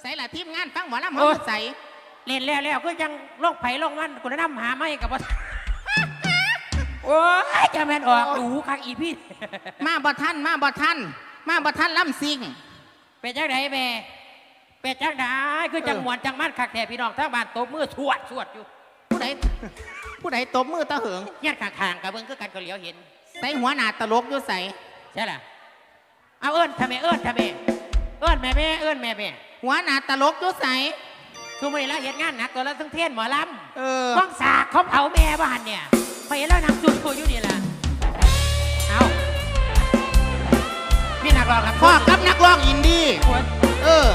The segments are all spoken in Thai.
ใส่ละทีมงานฟังหมอลำโอ้เขาใส่เล่นแล้วแล้วก็ยังโรคไผ่โรคมันกูจะนำหาไม่กับว่าโอ้ยจะแม่นออกดูคักอีพี่ มาบ่ท่านมาบ่ท่านมาบ่ท่านล่ำซิงเป็นจังไดแม่เป็นจังไดคือจังเออหวนจังมันคักแท้พี่น้องทั้งบ้านตบมือสวดสวดอยู่ ผู้ใดผู้ใดตบมือตะเหิงเงี้ยข้างๆกับเบิ่งคือกันก็เหลียวเห็นใส่หัวหน้าตลกอยู่ใส่ใช่ล่ะเอาเอิ้นทำไมเอิ้นทำไม เอิ้นแม่แม่เอิ้นแม่แม่หัวหน้าตลกอยู่ใส่คือมื่อนี้แล้วเห็นงานหนักตัวแล้วทั้งเทียนหมอลเออำก้องสากเขาเผาแม่บ้านเนี่ยไปเห็นแล้วนางจุดคุยอยู่นี่ล่ะเอาพี่นักร้องครับพ่อกับนักร้องอินดี้โอ้ยเออ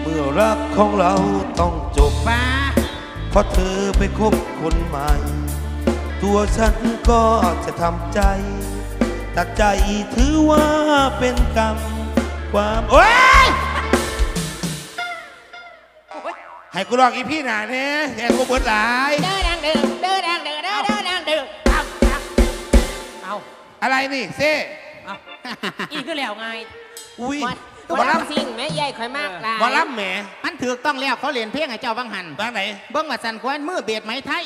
เมื่อรักของเราต้องจบฟ้าเพราะเธอไปคบคนใหม่ ตัวฉันก็จะทำใจ ตัดใจถือว่าเป็นกรรม ความโอ้ยโอ้ยให้กูลองอีพี่หนาเนี่ยแหกกูเบิดหลายเด้อดังเด้อเด้อดังเด้อเด้อเด้อดังเด้อเอาเอาอะไรนี่เซ่เอาอีกคือแล้วไงอุ้ยหมอหมอลลำสิ่งแม่ใหญ่ข่อยมากหลายำหมอลำแหมมันถือต้องแล้วเขาเรียนเพลงให้เจ้าบังหันบ้านไหนเบิ้งว่าสันควนมือเบียดไหมไทย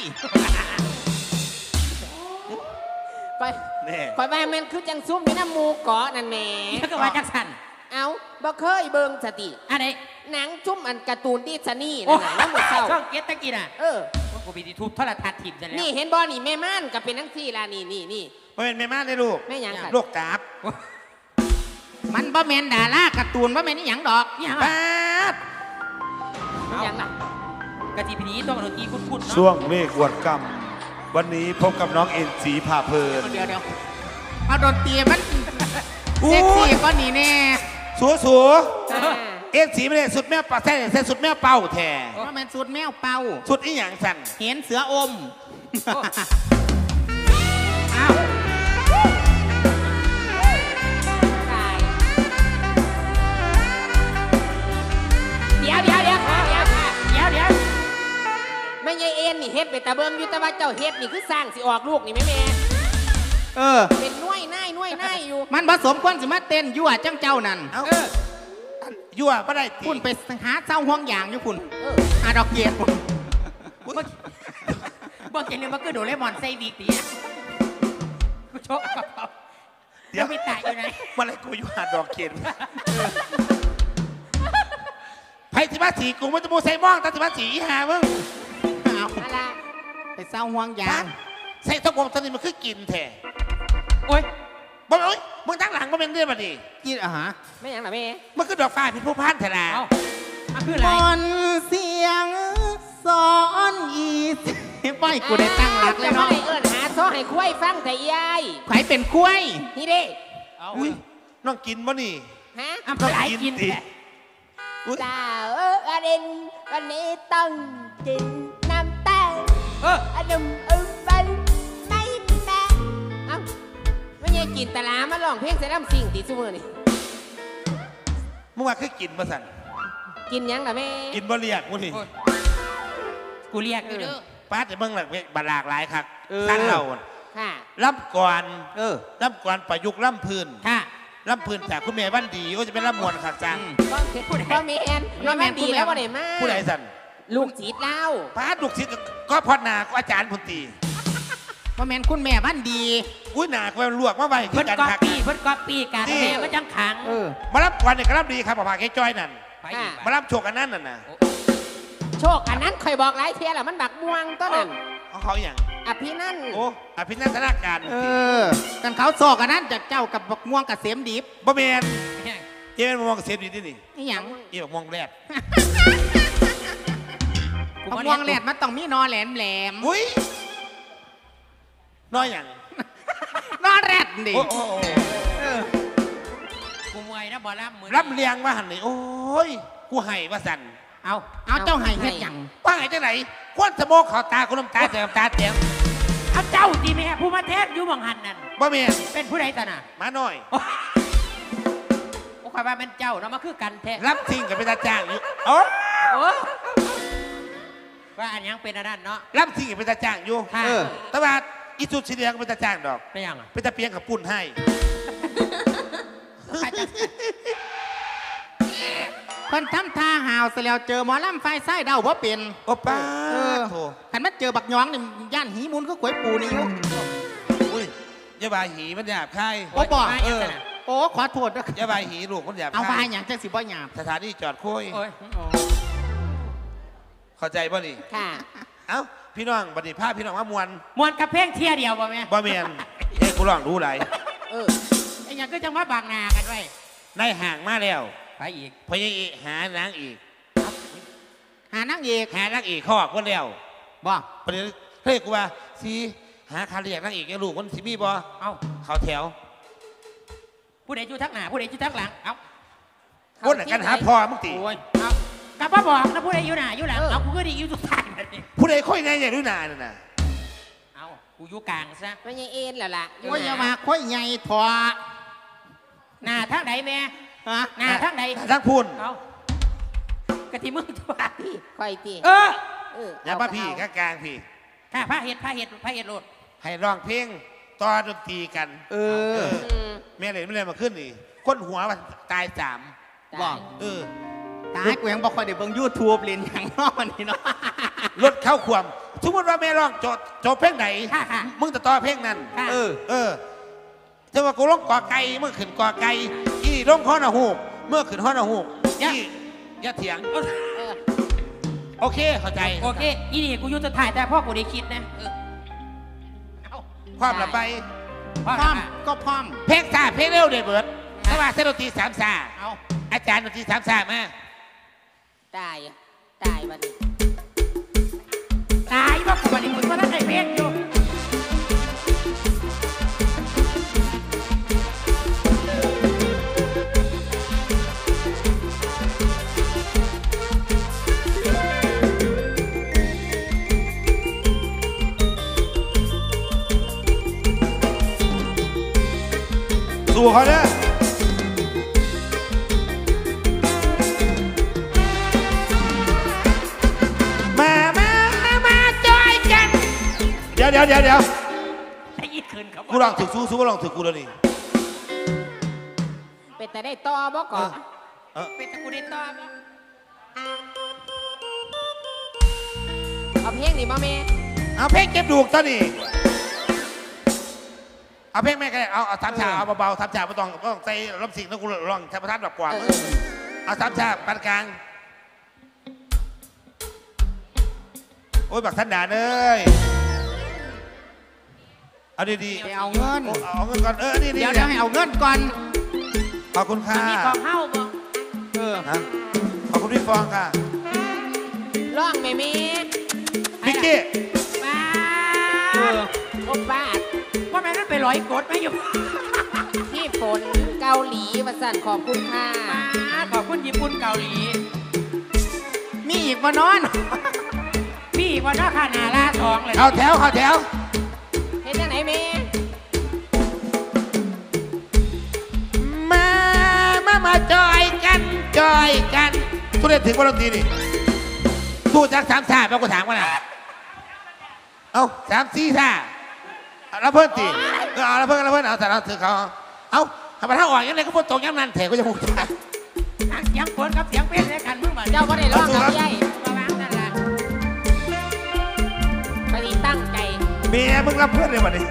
ข่อย แน่ข่อยว่าแม่นคือจังซุ่มอยู่น้ำหมูเกาะนั่นแหม่แล้วก็ว่าจักสันเอาบ่เคยเบิ่งสติอันไหนหนังจุ่มอันการ์ตูนดิสนีย์โอ้นั่นน่ะน้ำหมูเศร้าช่องเกียรติตะกี้น่ะเออว่ากูไปดีทุบโทรทัศน์ถิ่มซะแล้วนี่เห็นบ่นี่แม่ม่านก็เป็นทั้งที่ล่ะนี่นี่นี่ไม่เป็นแม่ม่านเลยลูกแม่หยังค่ะลูกกราบมันบ่แมนดาราการ์ตูนบ่แมนนี่หยังดอกนี่ฮะป๊าดเอาหยังล่ะกะทิพีนี้ต้องดนตรีคุ้นๆเนาะช่วงเมฆอวดกรรม วันนี้พบกับน้องเอ็นสีผ่าเพลินเดี๋ยวเดี๋ยวเอาดนตรีมันเซ็กซี่ก็นี่แน่สัวสัวอ่าเอ็นสีไม่ได้สุดแม่ปลาแท้แต่สุดแม่เป่าแท้ว่ามันสุดแมวเป่าสุดอีหยังสั่นเห็นเสืออม แม่ใหญ่เอ็นนี่เฮ็ดไปตะเบิ่งอยู่แต่ว่าเจ้าเฮ็ดนี่คือสร้างสิออกลูกนี่แม่แม่เออ เป็นหน่วยนายหน่วยนายอยู่ มันผสมควรสิมาเต้นยั่วจังเจ้านั่นเอ้า เออยั่วไม่ได้ตีคุณไปหาเจ้าห้องอย่างอยู่คุณเออหาดอกเกียรติบอกเจนึงมันก็โดเรมอนไซบีตีอะกูชกเอาเปล่าเดี๋แล้ยววไปตายอยู่ไหนเมื่อไรกูอยู่หาดอกเข็นไผ่ที่มาสีกูไม่ต้องโมใส่ม่องแต่ที่มาสีอีหามึงเอาอะไร ไปเศร้าห่วงยางใส่ทกวงตอนนี้มันคือกินแท้โอ้ยบอกโอ้ยมึงตั้งหลังมาเป็นเรื่องมาดิกินอะฮะแม่หยังล่ะแม่มันคือดอกฟ้าเป็นผู้พันแท้ละเอามันคืออะไรบอนเสียงสอนอีสไม่กูได้ตั้งหลักเลยเนาะเนาะเอิ้นหาซ้อให้คุ้ยฟังแต่ยายไผเป็นคุ้ยนี่เด้เอาอุ้ยน้องกินบ่นี่ฮะอะมันหลายกินดิแท้อุ้ยตาเอออรินวันนี้ต้องกินน้ำตาล เอออดุมอึมบันไม่แม่เอ้าไม่ไงกินตะลามาลองเพลงเสร็จแล้วสิ่งตีซูมือนี่มึงว่าคือกินมาสั่นกินหยังล่ะแม่กินบ่เรียกมึงนี่โอ้ยกูเรียกอยู่เด้อ ป้าจะเบิ่งหลักบาหลากหลายครับสั้นเราค่ะ ล่ำก่อนเออล่ำก่อนประยุกต์ล่ำพื้นค่ะ ล่ำพื้นจากคุณแม่บ้านดีก็จะเป็นล่ำมวลขักจังก็เห็นพ่อแม่นพ่อแม่แม่นดีแล้วว่าไหนมาผู้ใดสั่น ลูกจีดเล่าป้าลูกศิษย์ก็พอดนาก็อาจารย์พุนตีว่าแมนคุณแม่บ้านดีอุ้ยหนาก็ลวกมาไว้คืเพิ่อนกันก๊อปคักปี้เพิ่นก๊อปปี้กันนี่ แม่ก็จังขังเออ มารับก่อนเนี่ยก็รับดีครับบอกพาแค่จ้อยนั่น ไปอีกมาว่ะรับโชคอันนั้นน่ะนะโชคอันนั้นคอยบอกหลายเทียแหละมันบักม่วงต้นนั้นของเขาอย่างอภินันท์โอ้อภินันทนาการเออ กันเขาโศกกันนั้นจากเจ้ากับบักม่วงกับเสียมดิบบ่แมนแม่งเจ๊เป็นมองเสียดีที่นี่นี่หยังอีบอกมองแรด กูบักบ่ม่วงแหลเรียดกมันต้องมีนอแหลมแหลมอุ้ยน้อยอย่างนอแรดดิโอ้โอ้โอ้เออกูมวยนะบ่รับมือรับเลี้ยงมาหันนี่โอ้ยกูให้ว่าสั่นเอาเอาเจ้าให้เฮ็ดหยังว่าไงจังไหนควนสมองเขาตาคุณน้ำตาแจ่มตาแจ่มเอาเจ้าดีแม่ผู้มาแทนอยู่บังหันนั่นบ่แมนเป็นผู้ใดตะน่ะมาหน่อยโอ้โอ้ข่อยว่าเป็นเจ้าเนาะมาคือกันแท้รับทิ้งกับเป็นตาจ้างอยู่โอ้โอ้ ว่าอันยังเป็นอันนั้นเนาะ รับสิ่งเป็นตาจ้างอยู่แต่ว่าอิสุดสีเชียองเป็นตาจ้างดอก ไม่ยังอ่เป็นตาเปียงขับปุ่นให้ คนทำท่าหาวเสียแล้วเจอหมอลำไฟไส้เดาว่าเป็นโอ้ป้าเออโถขันมัเจอบักย้องนี่ย่านหีมุนก็ขวยปูนี่อยู่อุ้ยอยาบายหีมันหยาบคายโอ้บอกเออ โอ้ขอโทษด้ยาบายหีลูกมันหยาบคายเอาไปอย่างเจ้าสิบ่หยาบสถานีจอดคุยยโอ้ เข้าใจป่ะนี่ค่ะเอ้าพี่น้องบัดนี้พาพี่น้องมามวนมวนกับเพลงเทียเดียวบ่แม่บ่แมนเฮ้ยกูลองดูไหลายเออไอ้หยังก็จังว่าบางนากันไว้ในห่างมาแล้วไปอีกพยายหานางอีก หานั่งเอกหานางอีกเขาออกคนแล้วบ่ประเดี๋ยวเฮ้ยกูว่าสิหาคาเรียกนางอีกแกลูกมันสิมีบ่เอ้าเขาแถวผู้ใดอยู่ทักหน้าผู้ใดอยู่ทักหลังเอ้าวนกันหาพ่อมึงติโอ้ยเอา กลับมาบอกนะผู้ใดอยู่หน้าอยู่หลังเอากูก็ดีอยู่สุดท้ายนั่นเองผู้ใดค่อยไงอย่าดูหนาน่ะนะเอากูอยู่กลางซะไม่ใช่เอ็นแล้วล่ะโอ้ยอย่ามาค่อยใหญ่ทอหน้าทางไหนแม่ฮะหน้าทางไหนทั้งพูนเอากะทิมึงจะว่าพี่คอยตีเออเอออย่าเมาพี่เอกลางๆพี่ข้าพระเห็ดพระเห็ดพระเห็ดโลดให้ร้องเพลงต่อดนตรีกัน เอเออออืมแม่เลยไม่เลยมาขึ้นนี่ก้นหัวมันตายสามบอกเออ ตายกูยังบ่ค่อยได้เบิ่ง YouTube เล่นหยังเนอกนี่เนาะรถเข้าความสมมติว่าแม่ร้องโจทย์โจทย์เพลงไหนค่ะค่ะมึงจะต่อเพลงนั้นค่ะ เออ เออจะว่ากูร้องกอไก่เมื่อขึ้นกอไก่อีนี่ร้องฮ้อนหูกเมื่อขึ้นฮ้อนหูกอย่าอีอย่าเถียงเอาเออโอเคเข้าใจโอเคอีนี่กูอยู่สุดท้ายแต่พ่อกูได้คิดนะเออเอาความละไปพ่อพร้อมค่ะก็พร้อม เพลงซาเพลงเร็วเดเบิร์ดถ้าว่าเส้นดนตรีสามซาเอาอาจารย์ดนตรีสามซามา ตาย ตายบัดนี้ ตายว่ากูบัดนี้มึงก็ได้ ไอ้ยี่คืนเขากูลองถึกสู้สู้ก็ลองถึกกูแล้วนี่เป็นแต่ได้ต่อบ่ก่อนเออเป็นตะกูได้ต่อบ่เอาเพลงนี่บ่แม่เอาเพลงเก็บดูกตอนนี้เอาเพลงแม่ก็ได้เอาเอาสามชาเอาเบาๆสามชาไม่ต้องไม่ต้องใจรับสิ่งแล้วกูลองใช้ประทัดแบบกว่างเออเอาสามชาปานกลางโอ้ยบักท่านด่าเอ้ย เอาดีๆไปเอาเงินโอ้เอาเงินก่อน เออนี่นี่เดี๋ยวเดี๋ยวให้เอาเงินก่อนขอบคุณค่ะมีของเฮ้าบ่เออฮะขอบคุณพี่ฟองค่ะร้องแม่แม่มิกกี้มาเออโอ้ป้าดว่าแม่นั่นไปร้อยกดไหมอยู่พี่ฝนเกาหลีมาสั่นขอบคุณค่ะมาขอบคุณญี่ปุ่นเกาหลี มีอีกบ่นอน มีวันน้าค่ะนาลาสองเลย เอาแถวเอาแถว กันทุเรียนถึงวันดนตรีนี่ตู้จักสามชาแม่กูถามกันนะเอาสามสี่ชาเอาแล้วเพิ่นตีเออเอาแล้วเพิ่นแล้วเพิ่นเอาแต่เราถือเขาเอาทำไมถ้าอ่อนยังไงก็พูดตรงยังนั้นแถก็จะพูดได้ทั้งเสียงฝนกับเสียงเพลงด้วยกันมึงมาเจ้าบ่ได้ร้องกับใหญ่ระวังนั่นล่ะปฏิตั้งใจเมียมึงรับเพื่อนเลยวันนี้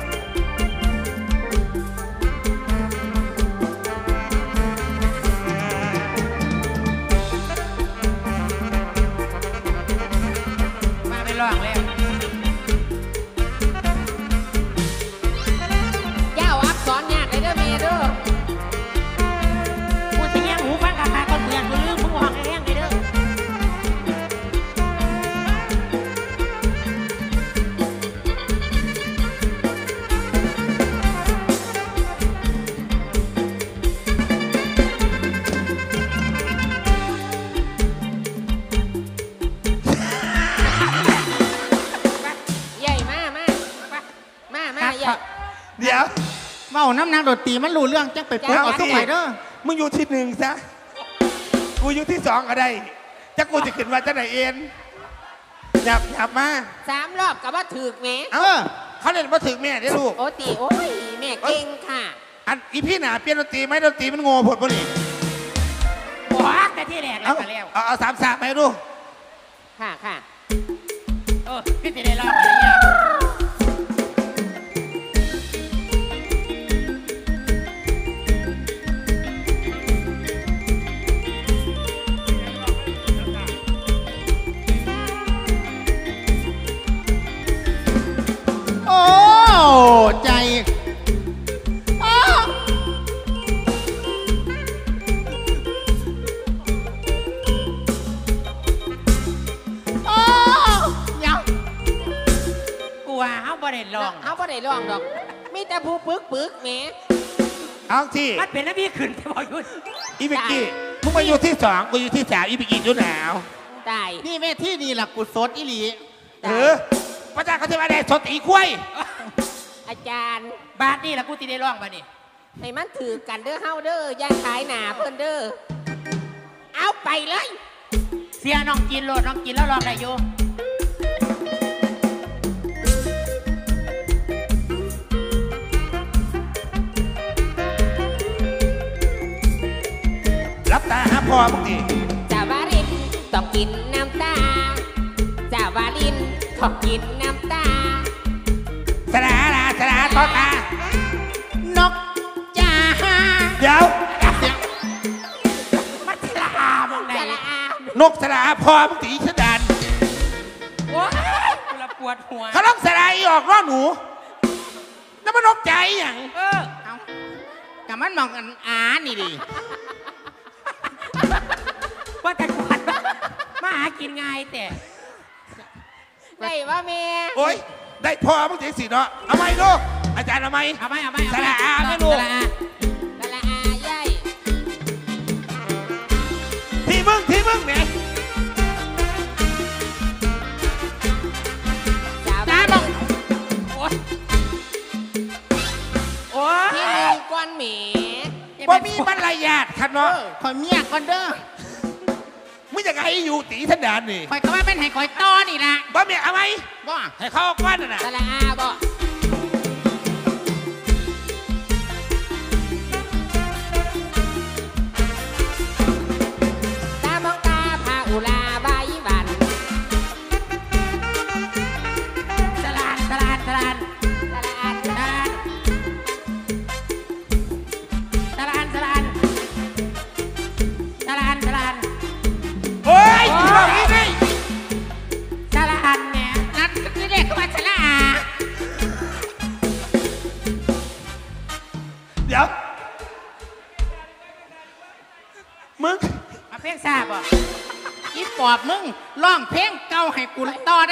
เมาน้ำนางดนตรีมันรู้เรื่องจังไปปลุกเอาทุกไปเด้อมึงอยู่ที่หนึ่งซะ กูอยู่ที่สองก็ได้จะกูจะขึ้นมาจะไหนเอ็นหยับหยับมา สามรอบกับว่าถือกแหม่เออ เขาเล่นมาถึงแม่ได้ลูก โอตีโอ้ยแม่เก่งค่ะอันอีพี่หนาเปลี่ยนดนตรีไหมดนตรีมันโง่ผดป่ะนี่บอกแต่แต่ที่แรกแล้เอาวก็แล้วเอาเอาสามสามไปดูค่ะค่ะ ว่าเขาบ่ได้ลองเอาบ่ได้ลองดอก มีแต่ผู้ปึกปึกแหม เอาที่มันเป็นน้ำพี่ขึ้นแต่บอกอยู่อีบิกกี้มึงมาอยู่ที่สองกูอยู่ที่สามอีบิกกี้อยู่หนาวตาย นี่เวทีนี่ล่ะกูสดอีหลีเออพระเจ้าเขาจะมาได้สดตีกล้วยอาจารย์ บาทนี่แหละกูตีได้ลองมานี่ให้มันถือกันเด้อเฮาเด้ออย่าขายหนาเพิ่นเด้อ เอาไปเลย เสียน้องกินโลดน้องกินแล้วลองได้อยู่ พ่อมึงดิจาวารินต้องกินน้ำตาจาวารินต้องกินน้ำตาสนาลาสนาต่อตานกจ้าเดี๋ยวมันสละอามองไหนสระอานกสนาพ่อมึงตีชะดันโอ้ยกูละปวดหัวเขาต้องสนาอีออกน้อหนูนั่นมันนกใจอย่างเออเอากับมันมองกันอานี่ดิ ว่าแต่กูหันมามาหากินง่ายแต่ได้ว่าแม่โอ้ยได้พ่อมึงตีสิเนาะเอาไหมลูกอาจารย์เอาไหม เอาไหมเอาไหมสละอาไม่รู้สละอาสระอาใหญ่ที่มึงที่มึงเนี่ยจาวาจ้าริบอนกโอ้ยโอ้ยที่หนึ่งก้อนหมีว่ามีบรรยาทครับเนาะคอยเมียก่อนเด้อ มึงจะไงอยู่ตีชะดันนี่คอยก็ว่าเป็นให้คอยต้อนี่ละบ่เมียเอาไหมบ่ให้เขาเอาก้อนน่ะนะสระอาบ่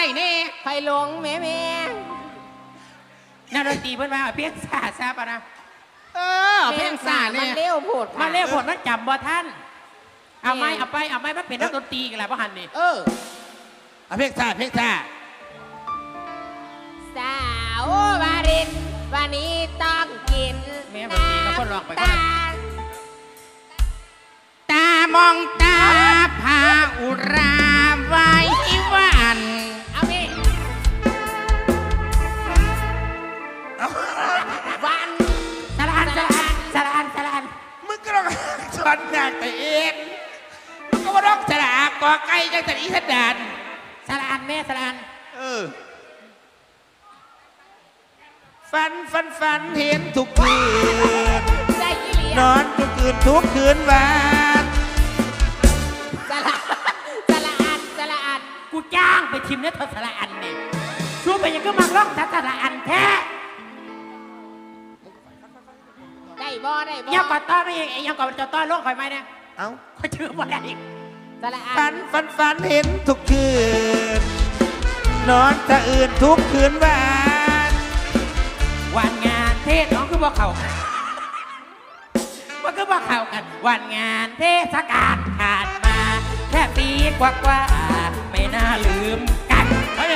ได้แน่ไฟหลงแม่แม่นักดนตรีเพิ่นมาเอาเพลงทราบทราบอะนะ เออ เพลงซ่ามัเนี่ยนเร็วโพดมาเรียกผลมันจำบ่ท่าน เอาไหมเอาไปเอาไหมมันเป็นนักดนตรีกันแหละพ่อหันนี่ เออเอาเพลงซ่าเพลงซ่าสาววารินวันนี้ต้องกินแม่บอกดีแล้วคนร้องไปก็ตาได้ลตามองตาพาอุราไว้ สอนงานตัวเองมึงก็มาร้องสลากกอไก่จังแต่อีสันดานสลานแม่สลานเออฝันฝันฝันเห็นทุกคืนใจอีเหลียนอนทุกคืนทุกคืนวันสละสละอันสละอันกูจ้างไปชิมเนี่ยเธอสลานนี่ชูไปยังก็มาร้องทัศสลานแท้ บ่ได้บ่ยังก่อนต้อไม่ยังยังก่อนจะต้อนโลกคอยไหมเนี่ยเอ้าคอยชื่อบ่ได้อีกสละอัฝันนฝันฝันเห็นทุกคืน นอนสะอื่นทุกคืนวัน วันงานเทศน้องคือบ่เข้ากันมันคือบ่เข้ากัน วันงานเทศกาลผ่านมา แค่ปีกว่าๆไม่น่าลืมกันเฮ้ย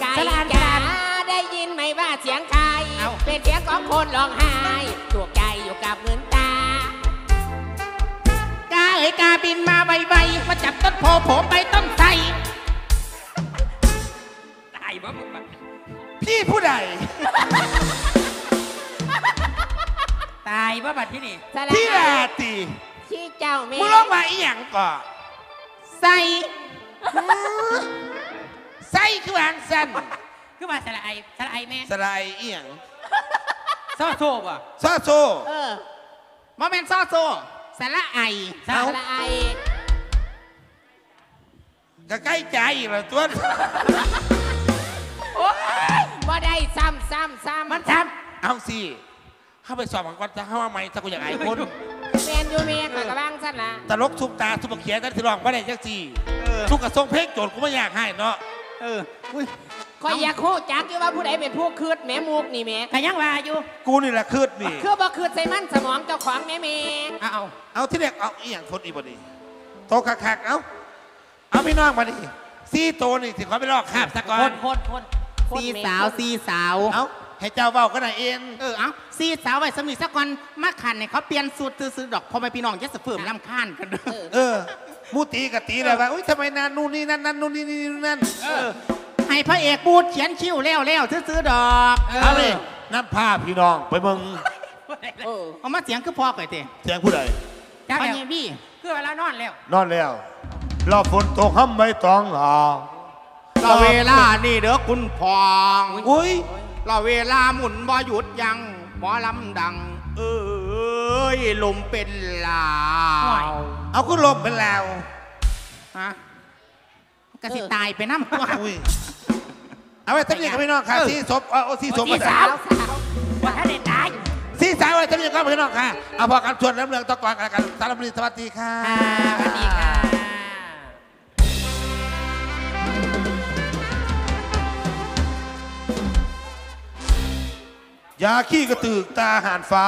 ไก่สละอันจ๋าได้ยินไหมว่าเสียงใครเอา เป็นเสียงของคนร้องไห้ตัว ใจอยู่กับเงินตากาเอ๋ยกาบินมาไวๆมาจับต้นโพโผไปต้นไทรตายบ่มึงพี่ผู้ใด ตายบ่บัดที่นี่สละพี่อัรานตรีสที่เจ้าแม่มึงร้องมาอีหยังก่อนใส่ใส่คือวางสั้นคือว่าสระไอสระไอแม่สลายอีหยัง ซอโซบ่ซาโซเออบ่แม่นซอโซสาระไอสระสระไอก็ใกล้ใจอีกแล้วตัวบ่ได้ซ้ำซ้ำซ้ำมันทเอาสิเข้าไปสอบกันก่อนจะเข้ามาไหมถ้ากูอยากไอ้คนแมนอยู่แม่ข่อยกระบ้างสั้นละตลกทุกตาทุกเขียนนั่นที่ร้องว่าได้จังสี่เออทุกกระทรงเพลงโจทย์กูไม่อยากให้เนาะเอออุ้ย ข่อยอยากคู่จักอยู่ว่าผู้ใดเป็นผู้คืดแม่มูกนี่แม่ำแต่ยังว่าอยู่กูนี่แหละคืดนี่ คือบ่คืดใส่มันสมองเจ้าของแม่แม่เอาเอาเอาที่เด็กเอาอีหยังคนอีบดีโตคักๆเอาเอาพี่น้องมาดิซี่โตนี่สิขอไปลอกคาบซะก่อคนนคนคนสีสาวสีสาวเอาให้เจ้าเบ้าก็ได้เองเออเอาสีสาวไว้สมิสักก่อนมาขันเนี่ยเขาเปลี่ยนสูตรซื้อๆดอกพ่อแม่พี่น้องจะสะเฟิ่มลำคาญกันเด้อเออเออมูตีกับตีเลยว่าอุ้ยทำไมนานนู่นนี่นั่นนั่นนู่นนี่นี่นั่นเออ ให้พระเอกบูดเขียนคิ้วแล้วแล้วซื้อๆดอกเอาเลยน้ำผ้าพี่น้องไปมึงเออเอามาเสียงคือพ่อก่อยเตะเสียงผู้ใดจ้าพ่อแล้วเยบี้คือเวลานอนแล้ว นอนแล้วรอฝนตกห้ำไม่ต้องหาเราเวลานี่เด้อคุณพองอุ้ยเราเวลาหมุนบ่หยุดยังหมอลำดัง เอ้ยลมเป็นลาห่วยวเอาขึ้นลมเป็นแล้วฮะกสิตายไปน้ำตัวอุ้ย เอาไว้ทำยังกับพี่น้องค่ะเออที่ศพเอาที่ศพที่มาสาสาววสาวว่าถ้าได้ตายที่สาวไว้ทำยังกับพี่น้องค่ะเอาพอการชวนน้ำเรืองตะกอนกันสารบรีสวัสดีค่ะอ่าสวัสดีค่ะยาขี้กระตือกตาหานฟ้า